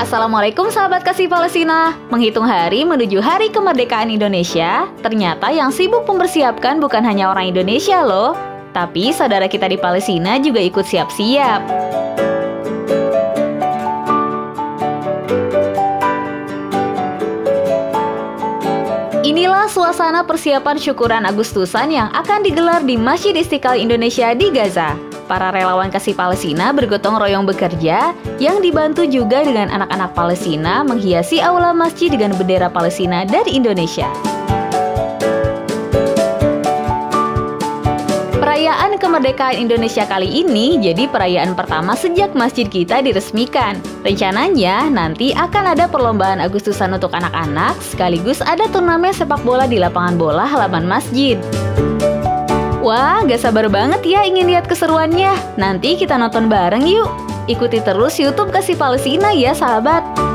Assalamualaikum sahabat kasih Palestina. Menghitung hari menuju hari kemerdekaan Indonesia, ternyata yang sibuk mempersiapkan bukan hanya orang Indonesia loh, tapi saudara kita di Palestina juga ikut siap-siap. Inilah suasana persiapan syukuran Agustusan yang akan digelar di Masjid Istiqlal Indonesia di Gaza. Para relawan kasih Palestina bergotong royong bekerja yang dibantu juga dengan anak-anak Palestina menghiasi aula masjid dengan bendera Palestina dari Indonesia. Perayaan kemerdekaan Indonesia kali ini jadi perayaan pertama sejak masjid kita diresmikan. Rencananya nanti akan ada perlombaan Agustusan untuk anak-anak sekaligus ada turnamen sepak bola di lapangan bola halaman masjid. Wah, gak sabar banget ya ingin lihat keseruannya. Nanti kita nonton bareng yuk. Ikuti terus YouTube Kasih Palestina ya sahabat.